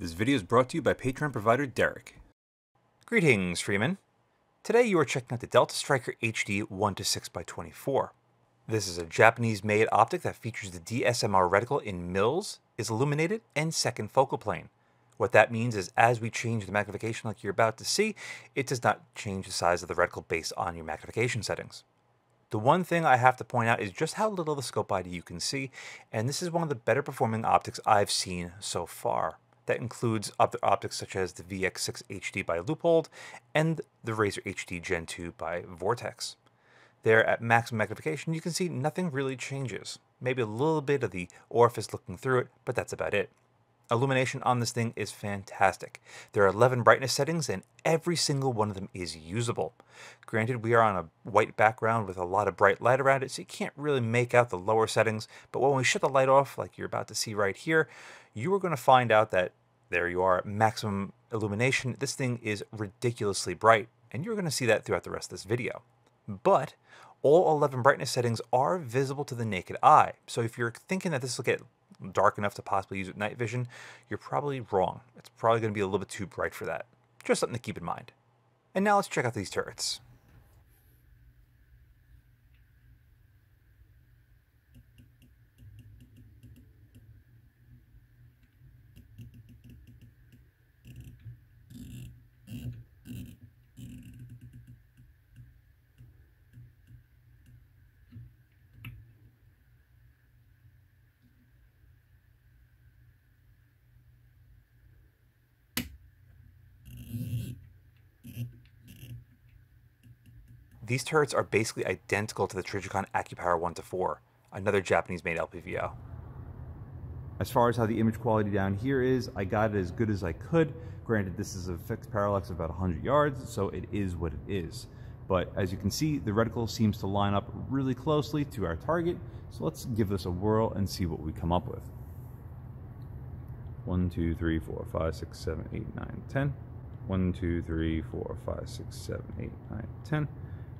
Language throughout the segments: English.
This video is brought to you by Patreon provider Derek. Greetings, Freeman. Today you are checking out the Delta Stryker HD 1-6x24. This is a Japanese-made optic that features the DSMR reticle in mils, is illuminated, and second focal plane. What that means is as we change the magnification like you're about to see, it does not change the size of the reticle based on your magnification settings. The one thing I have to point out is just how little the scope ID you can see, and this is one of the better performing optics I've seen so far. That includes other optics such as the VX6 HD by Leupold and the Razor HD Gen 2 by Vortex. There at maximum magnification, you can see nothing really changes. Maybe a little bit of the orifice looking through it, but that's about it. Illumination on this thing is fantastic. There are 11 brightness settings and every single one of them is usable. Granted, we are on a white background with a lot of bright light around it, so you can't really make out the lower settings, but when we shut the light off, like you're about to see right here, you are going to find out that there you are, maximum illumination. This thing is ridiculously bright, and you're going to see that throughout the rest of this video. But all 11 brightness settings are visible to the naked eye, so if you're thinking that this will get dark enough to possibly use with night vision, you're probably wrong. It's probably going to be a little bit too bright for that. Just something to keep in mind. And now let's check out these turrets. These turrets are basically identical to the Trijicon AccuPower 1 to 4, another Japanese-made LPVO. As far as how the image quality down here is, I got it as good as I could. Granted, this is a fixed parallax of about 100 yards, so it is what it is. But as you can see, the reticle seems to line up really closely to our target, so let's give this a whirl and see what we come up with. 1, 2, 3, 4, 5, 6, 7, 8, 9, 10. 1, 2, 3, 4, 5, 6, 7, 8, 9, 10.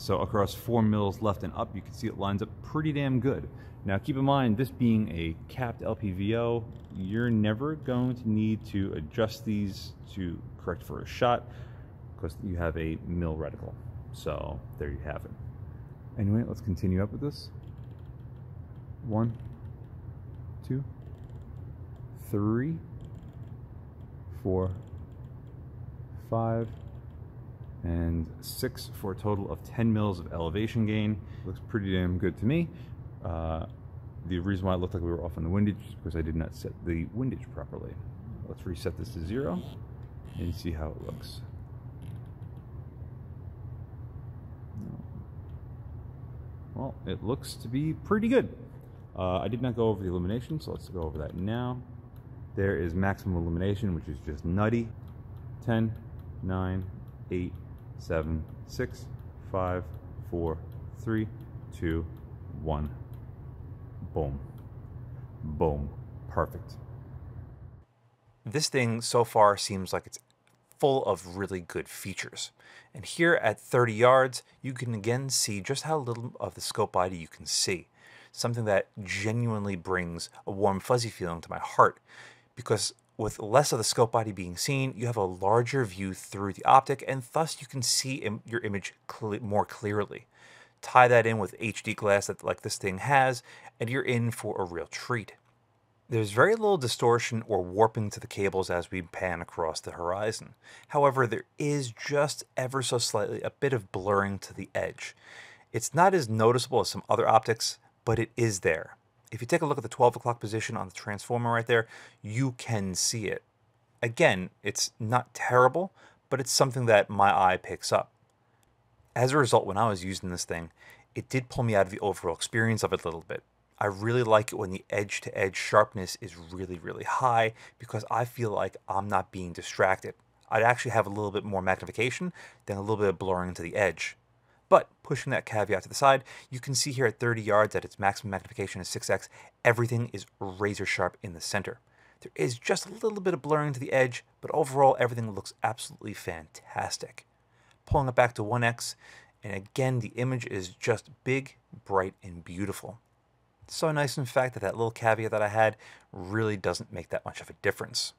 So across four mils left and up, you can see it lines up pretty damn good. Now keep in mind, this being a capped LPVO, you're never going to need to adjust these to correct for a shot because you have a mil reticle. So there you have it. Anyway, let's continue up with this. One, two, three, four, five, and 6 for a total of 10 mils of elevation gain. Looks pretty damn good to me. Uh, the reason why it looked like we were off on the windage is because I did not set the windage properly. Let's reset this to zero and see how it looks. Well, it looks to be pretty good. Uh, I did not go over the illumination, so let's go over that now. There is maximum illumination, which is just nutty. 10, 9, 8, seven, six, five, four, three, two, one. Boom. Boom. Perfect. This thing so far seems like it's full of really good features. And here at 30 yards, you can again see just how little of the scope ID you can see. Something that genuinely brings a warm fuzzy feeling to my heart because with less of the scope body being seen, you have a larger view through the optic, and thus you can see your image more clearly. Tie that in with HD glass that like this thing has, and you're in for a real treat. There's very little distortion or warping to the cables as we pan across the horizon. However, there is just ever so slightly a bit of blurring to the edge. It's not as noticeable as some other optics, but it is there if you take a look at the 12 o'clock position on the transformer right there, you can see it. Again, it's not terrible, but it's something that my eye picks up. As a result, when I was using this thing, it did pull me out of the overall experience of it a little bit. I really like it when the edge to edge sharpness is really, really high because I feel like I'm not being distracted. I'd actually have a little bit more magnification than a little bit of blurring to the edge. But pushing that caveat to the side, you can see here at 30 yards at its maximum magnification is 6x, everything is razor sharp in the center. There is just a little bit of blurring to the edge, but overall everything looks absolutely fantastic. Pulling it back to 1x, and again the image is just big, bright, and beautiful. So nice in fact that that little caveat that I had really doesn't make that much of a difference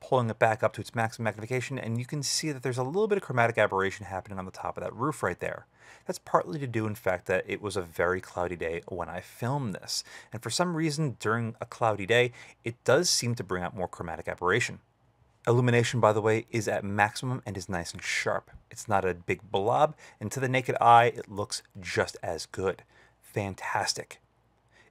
pulling it back up to its maximum magnification, and you can see that there's a little bit of chromatic aberration happening on the top of that roof right there. That's partly to do, in fact, that it was a very cloudy day when I filmed this. And for some reason, during a cloudy day, it does seem to bring out more chromatic aberration. Illumination, by the way, is at maximum and is nice and sharp. It's not a big blob, and to the naked eye, it looks just as good. Fantastic.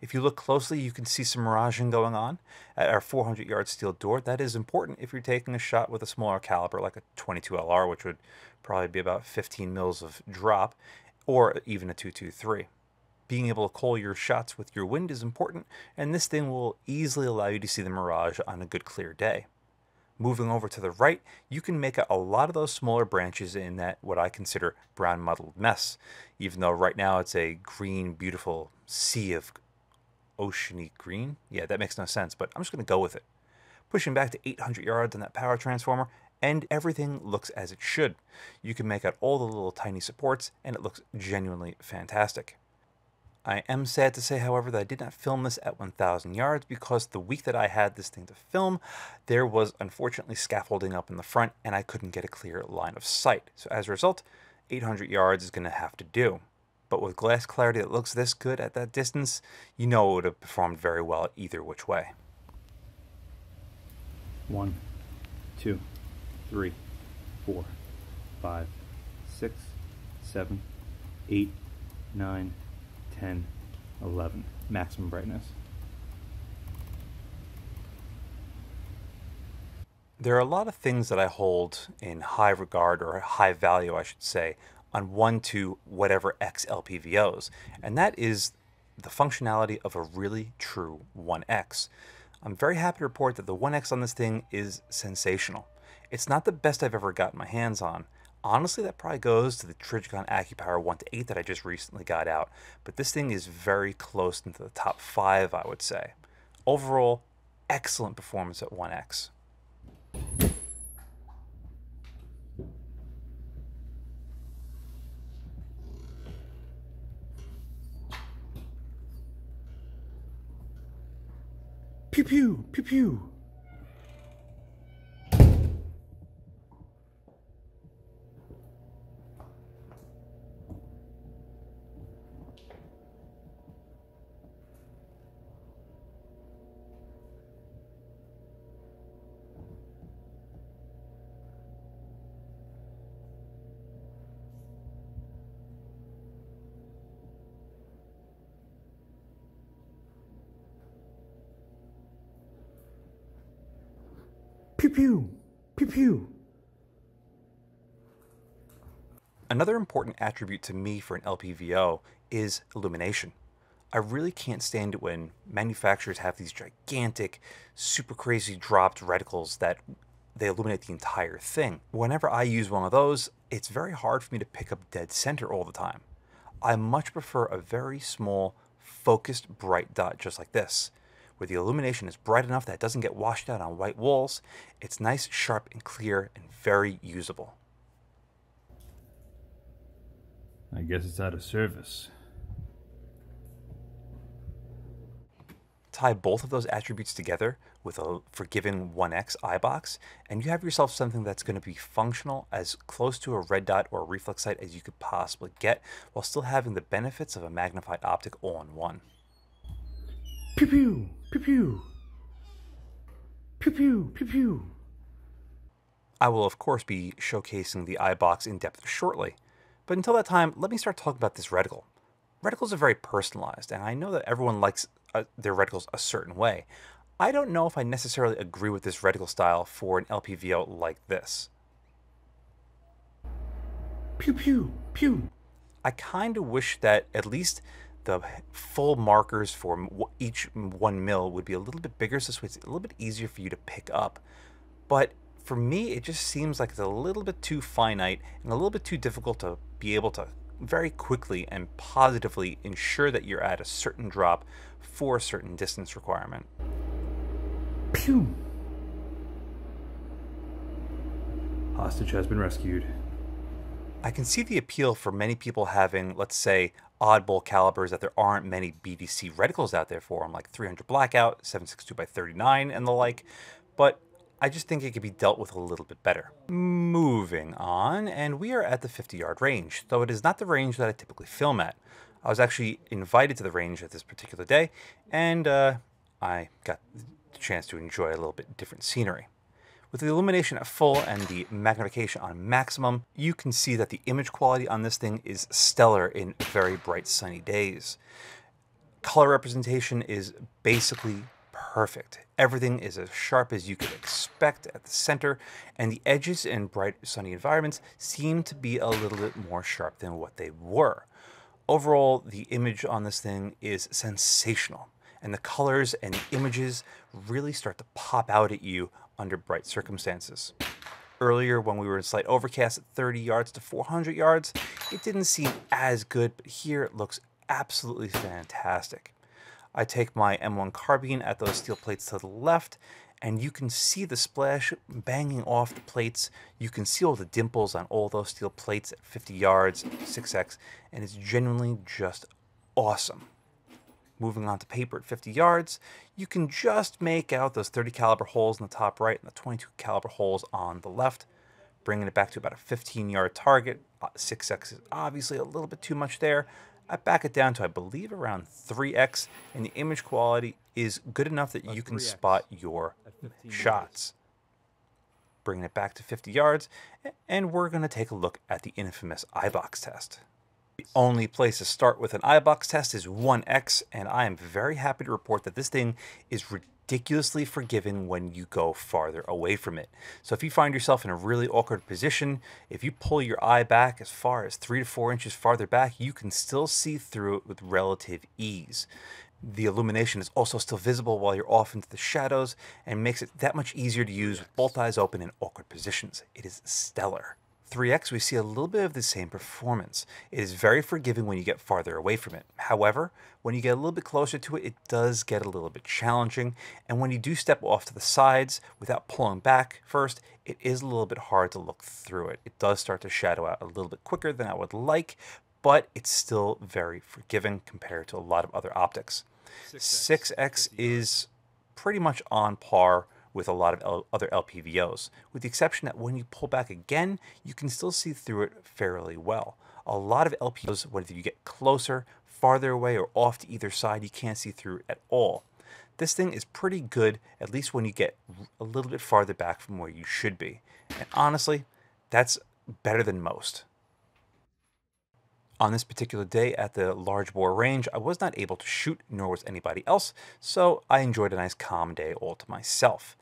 If you look closely, you can see some miraging going on at our 400 yard steel door. That is important if you're taking a shot with a smaller caliber like a 22 LR, which would probably be about 15 mils of drop, or even a 223. Being able to call your shots with your wind is important, and this thing will easily allow you to see the mirage on a good clear day. Moving over to the right, you can make out a lot of those smaller branches in that what I consider brown muddled mess, even though right now it's a green, beautiful sea of oceany green. Yeah, that makes no sense, but I'm just going to go with it. Pushing back to 800 yards on that power transformer, and everything looks as it should. You can make out all the little tiny supports, and it looks genuinely fantastic. I am sad to say, however, that I did not film this at 1,000 yards because the week that I had this thing to film, there was unfortunately scaffolding up in the front and I couldn't get a clear line of sight. So as a result, 800 yards is going to have to do. But with glass clarity that looks this good at that distance, you know it would have performed very well either which way. One, two, three, four, five, six, seven, eight, nine, ten, eleven. Maximum brightness. There are a lot of things that I hold in high regard or high value, I should say, on 1 to whatever X LPVOs, and that is the functionality of a really true 1X. I'm very happy to report that the 1X on this thing is sensational. It's not the best I've ever gotten my hands on. Honestly, that probably goes to the Trijicon AccuPower 1 to 8 that I just recently got out, but this thing is very close into the top 5, I would say. Overall, excellent performance at 1X. Pew pew, pew pew. Pew pew, pew pew. Another important attribute to me for an LPVO is illumination. I really can't stand it when manufacturers have these gigantic, super crazy dropped reticles that they illuminate the entire thing. Whenever I use one of those, it's very hard for me to pick up dead center all the time. I much prefer a very small, focused, bright dot just like this where the illumination is bright enough that it doesn't get washed out on white walls. It's nice, sharp, and clear, and very usable. I guess it's out of service. Tie both of those attributes together with a forgiving 1x eye box, and you have yourself something that's going to be functional as close to a red dot or a reflex sight as you could possibly get, while still having the benefits of a magnified optic all in one. Pew pew! Pew pew. Pew pew, pew pew. I will, of course, be showcasing the eyebox in depth shortly, but until that time, let me start talking about this reticle. Reticles are very personalized, and I know that everyone likes uh, their reticles a certain way. I don't know if I necessarily agree with this reticle style for an LPVO like this. Pew pew, pew. I kind of wish that at least the full markers for each one mil would be a little bit bigger, so it's a little bit easier for you to pick up. But for me, it just seems like it's a little bit too finite and a little bit too difficult to be able to very quickly and positively ensure that you're at a certain drop for a certain distance requirement. Pew! Hostage has been rescued. I can see the appeal for many people having, let's say, oddball calibers that there aren't many BDC reticles out there for them, like 300 Blackout, 762 by 39, and the like, but I just think it could be dealt with a little bit better. Moving on, and we are at the 50 yard range, though it is not the range that I typically film at. I was actually invited to the range at this particular day, and uh, I got the chance to enjoy a little bit different scenery. With the illumination at full and the magnification on maximum, you can see that the image quality on this thing is stellar in very bright sunny days. Color representation is basically perfect. Everything is as sharp as you could expect at the center, and the edges in bright sunny environments seem to be a little bit more sharp than what they were. Overall, the image on this thing is sensational, and the colors and the images really start to pop out at you under bright circumstances. Earlier, when we were in slight overcast at 30 yards to 400 yards, it didn't seem as good, but here it looks absolutely fantastic. I take my M1 carbine at those steel plates to the left, and you can see the splash banging off the plates. You can see all the dimples on all those steel plates at 50 yards, 6x, and it's genuinely just awesome. Moving on to paper at 50 yards, you can just make out those 30 caliber holes in the top right and the 22 caliber holes on the left, bringing it back to about a 15 yard target. Uh, 6x is obviously a little bit too much there. I back it down to, I believe, around 3x, and the image quality is good enough that you can spot your shots. Bringing it back to 50 yards, and we're going to take a look at the infamous eyebox test. The only place to start with an eyebox test is 1x, and I am very happy to report that this thing is ridiculously forgiving when you go farther away from it. So if you find yourself in a really awkward position, if you pull your eye back as far as three to four inches farther back, you can still see through it with relative ease. The illumination is also still visible while you're off into the shadows and makes it that much easier to use with both eyes open in awkward positions. It is stellar. 3x, we see a little bit of the same performance. It is very forgiving when you get farther away from it. However, when you get a little bit closer to it, it does get a little bit challenging. And when you do step off to the sides without pulling back first, it is a little bit hard to look through it. It does start to shadow out a little bit quicker than I would like, but it's still very forgiving compared to a lot of other optics. 6x, 6x is pretty much on par with a lot of L other LPVOs, with the exception that when you pull back again, you can still see through it fairly well. A lot of LPVOs, whether you get closer, farther away, or off to either side, you can't see through at all. This thing is pretty good, at least when you get a little bit farther back from where you should be. And honestly, that's better than most. On this particular day at the large bore range, I was not able to shoot, nor was anybody else, so I enjoyed a nice calm day all to myself.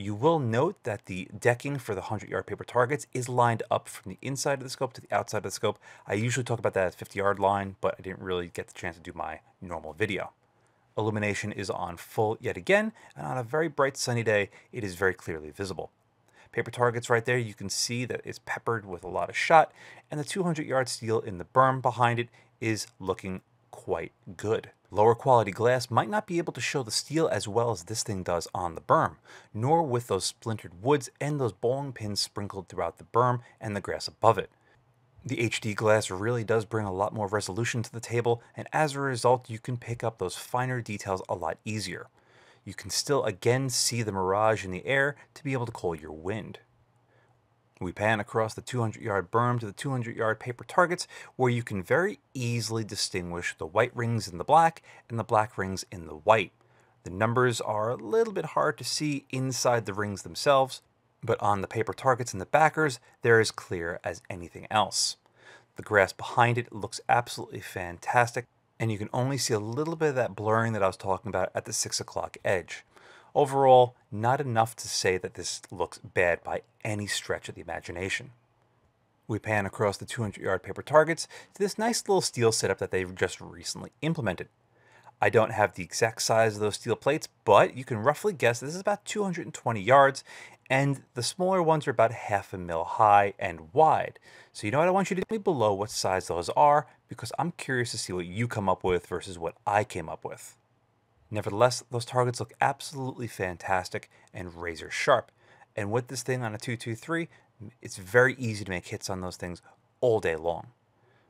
You will note that the decking for the 100 yard paper targets is lined up from the inside of the scope to the outside of the scope. I usually talk about that as 50 yard line, but I didn't really get the chance to do my normal video. Illumination is on full yet again, and on a very bright sunny day, it is very clearly visible. Paper targets right there, you can see that it's peppered with a lot of shot, and the 200 yard steel in the berm behind it is looking quite good. Lower quality glass might not be able to show the steel as well as this thing does on the berm, nor with those splintered woods and those bowling pins sprinkled throughout the berm and the grass above it. The HD glass really does bring a lot more resolution to the table, and as a result, you can pick up those finer details a lot easier. You can still again see the mirage in the air to be able to call your wind. We pan across the 200 yard berm to the 200 yard paper targets where you can very easily distinguish the white rings in the black and the black rings in the white. The numbers are a little bit hard to see inside the rings themselves, but on the paper targets and the backers, they're as clear as anything else. The grass behind it looks absolutely fantastic, and you can only see a little bit of that blurring that I was talking about at the 6 o'clock edge. Overall, not enough to say that this looks bad by any stretch of the imagination. We pan across the 200 yard paper targets to this nice little steel setup that they've just recently implemented. I don't have the exact size of those steel plates, but you can roughly guess this is about 220 yards, and the smaller ones are about half a mil high and wide. So you know what I want you to tell me below what size those are because I'm curious to see what you come up with versus what I came up with. Nevertheless, those targets look absolutely fantastic and razor sharp. And with this thing on a 223, it's very easy to make hits on those things all day long.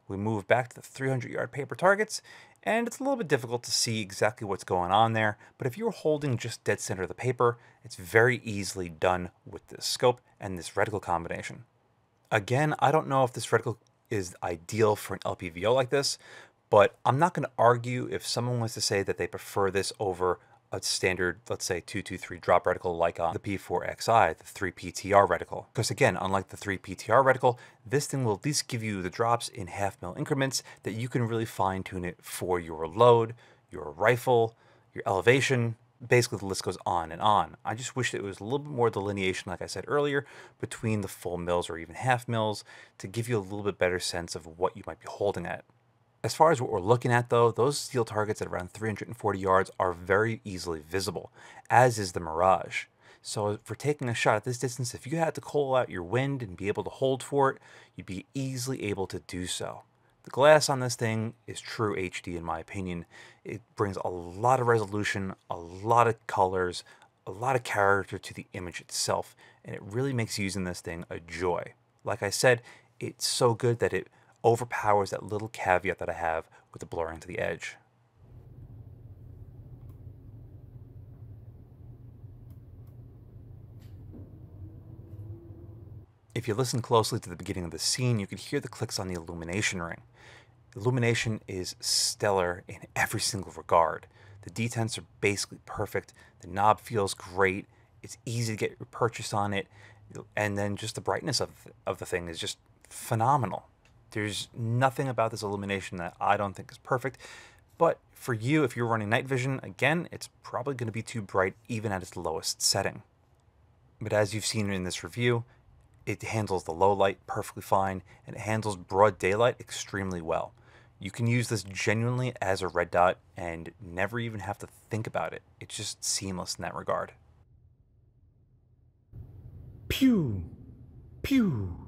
We move back to the 300 yard paper targets, and it's a little bit difficult to see exactly what's going on there, but if you're holding just dead center of the paper, it's very easily done with this scope and this reticle combination. Again, I don't know if this reticle is ideal for an LPVO like this, but I'm not going to argue if someone wants to say that they prefer this over a standard, let's say 223 drop reticle like on the P4XI, the 3PTR reticle. Because again, unlike the 3PTR reticle, this thing will at least give you the drops in half mil increments that you can really fine tune it for your load, your rifle, your elevation. Basically, the list goes on and on. I just wish that it was a little bit more delineation, like I said earlier, between the full mils or even half mils to give you a little bit better sense of what you might be holding at. As far as what we're looking at though, those steel targets at around 340 yards are very easily visible, as is the Mirage. So for taking a shot at this distance, if you had to call out your wind and be able to hold for it, you'd be easily able to do so. The glass on this thing is true HD in my opinion. It brings a lot of resolution, a lot of colors, a lot of character to the image itself, and it really makes using this thing a joy. Like I said, it's so good that it overpowers that little caveat that I have with the blurring to the edge. If you listen closely to the beginning of the scene, you can hear the clicks on the illumination ring. Illumination is stellar in every single regard. The detents are basically perfect. The knob feels great. It's easy to get your purchase on it. And then just the brightness of, of the thing is just phenomenal. There's nothing about this illumination that I don't think is perfect. But for you, if you're running night vision, again, it's probably going to be too bright even at its lowest setting. But as you've seen in this review, it handles the low light perfectly fine and it handles broad daylight extremely well. You can use this genuinely as a red dot and never even have to think about it. It's just seamless in that regard. Pew! Pew!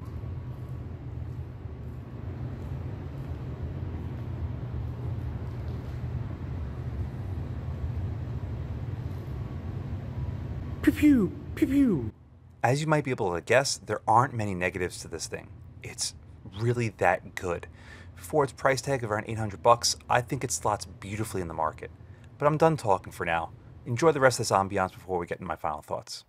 Pew pew! Pew! As you might be able to guess, there aren't many negatives to this thing. It's really that good. For its price tag of around 800 bucks, I think it slots beautifully in the market. But I'm done talking for now. Enjoy the rest of this ambiance before we get into my final thoughts.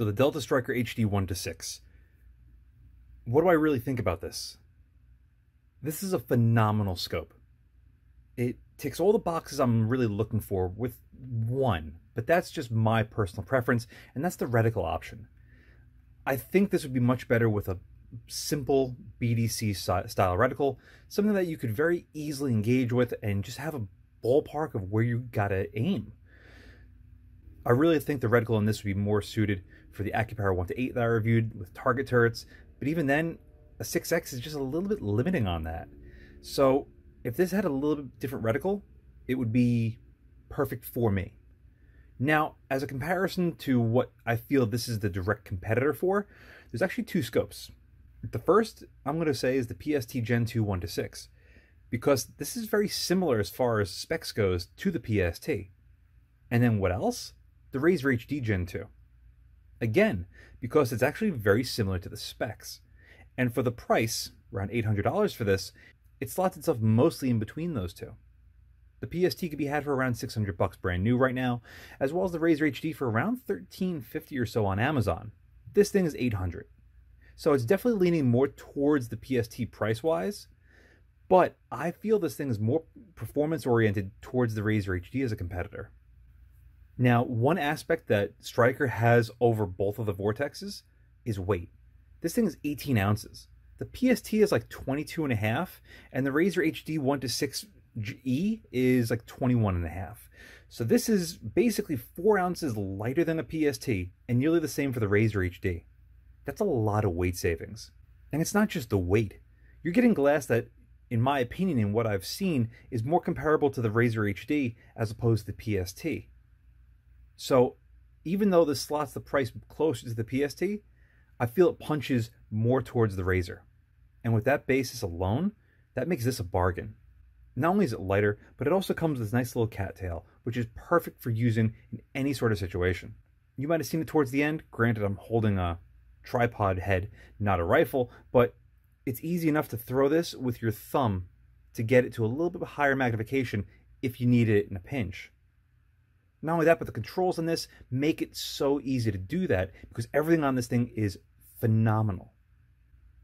So the Delta Stryker HD 1 to 6. What do I really think about this? This is a phenomenal scope. It ticks all the boxes I'm really looking for with one, but that's just my personal preference, and that's the reticle option. I think this would be much better with a simple BDC style reticle, something that you could very easily engage with and just have a ballpark of where you gotta aim. I really think the reticle in this would be more suited for the AccuPower 1 to 8 that I reviewed with target turrets, but even then, a 6X is just a little bit limiting on that. So if this had a little bit different reticle, it would be perfect for me. Now, as a comparison to what I feel this is the direct competitor for, there's actually two scopes. The first, I'm going to say, is the PST Gen 2 1 to 6, because this is very similar as far as specs goes to the PST. And then what else? The Razor HD Gen 2. Again, because it's actually very similar to the specs. And for the price, around $800 for this, it slots itself mostly in between those two. The PST could be had for around 600 bucks brand new right now, as well as the Razor HD for around 1350 or so on Amazon. This thing is 800. So it's definitely leaning more towards the PST price wise, but I feel this thing is more performance oriented towards the Razor HD as a competitor. Now, one aspect that Stryker has over both of the Vortexes is weight. This thing is 18 ounces. The PST is like 22 and a half, and the Razor HD 1 to 6 E is like 21 and a half. So this is basically four ounces lighter than the PST and nearly the same for the Razor HD. That's a lot of weight savings. And it's not just the weight. You're getting glass that, in my opinion and what I've seen, is more comparable to the Razor HD as opposed to the PST. So even though this slots the price closer to the PST, I feel it punches more towards the Razor. And with that basis alone, that makes this a bargain. Not only is it lighter, but it also comes with this nice little cattail, which is perfect for using in any sort of situation. You might have seen it towards the end. Granted, I'm holding a tripod head, not a rifle, but it's easy enough to throw this with your thumb to get it to a little bit higher magnification if you need it in a pinch. Not only that, but the controls on this make it so easy to do that because everything on this thing is phenomenal.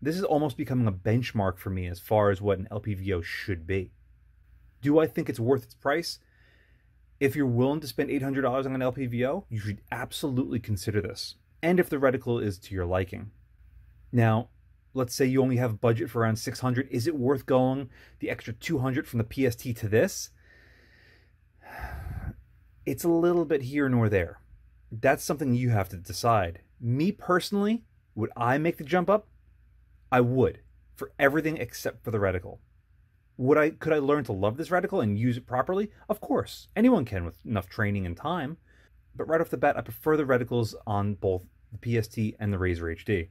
This is almost becoming a benchmark for me as far as what an LPVO should be. Do I think it's worth its price? If you're willing to spend $800 on an LPVO, you should absolutely consider this. And if the reticle is to your liking. Now, let's say you only have a budget for around 600, is it worth going the extra 200 from the PST to this? It's a little bit here nor there. That's something you have to decide. Me personally, would I make the jump up? I would, for everything except for the reticle. Would I could I learn to love this reticle and use it properly? Of course. Anyone can with enough training and time. But right off the bat, I prefer the reticles on both the PST and the Razor HD.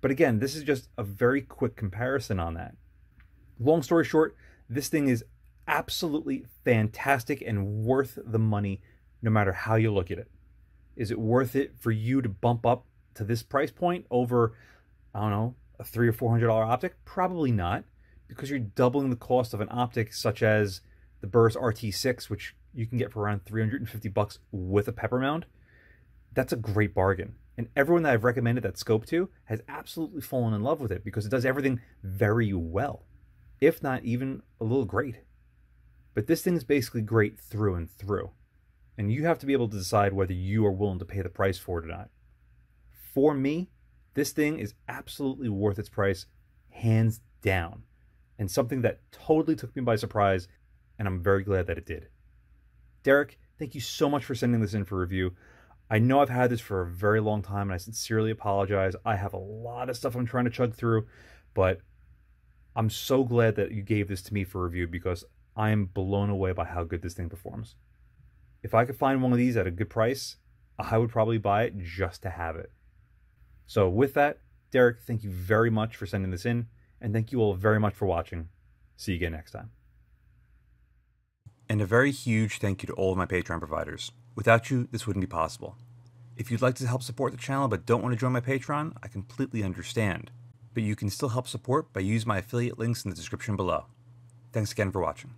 But again, this is just a very quick comparison on that. Long story short, this thing is absolutely fantastic and worth the money no matter how you look at it. Is it worth it for you to bump up to this price point over, I don't know, a three or four hundred dollar optic? Probably not, because you're doubling the cost of an optic such as the Burris RT6, which you can get for around 350 bucks with a PEPR mount. That's a great bargain. And everyone that I've recommended that scope to has absolutely fallen in love with it because it does everything very well, if not even a little great. But this thing is basically great through and through. And you have to be able to decide whether you are willing to pay the price for it or not. For me, this thing is absolutely worth its price, hands down, and something that totally took me by surprise, and I'm very glad that it did. Derek, thank you so much for sending this in for review. I know I've had this for a very long time, and I sincerely apologize. I have a lot of stuff I'm trying to chug through, but I'm so glad that you gave this to me for review because I am blown away by how good this thing performs. If I could find one of these at a good price, I would probably buy it just to have it. So, with that, Derek, thank you very much for sending this in, and thank you all very much for watching. See you again next time. And a very huge thank you to all of my Patreon providers. Without you, this wouldn't be possible. If you'd like to help support the channel but don't want to join my Patreon, I completely understand. But you can still help support by using my affiliate links in the description below. Thanks again for watching.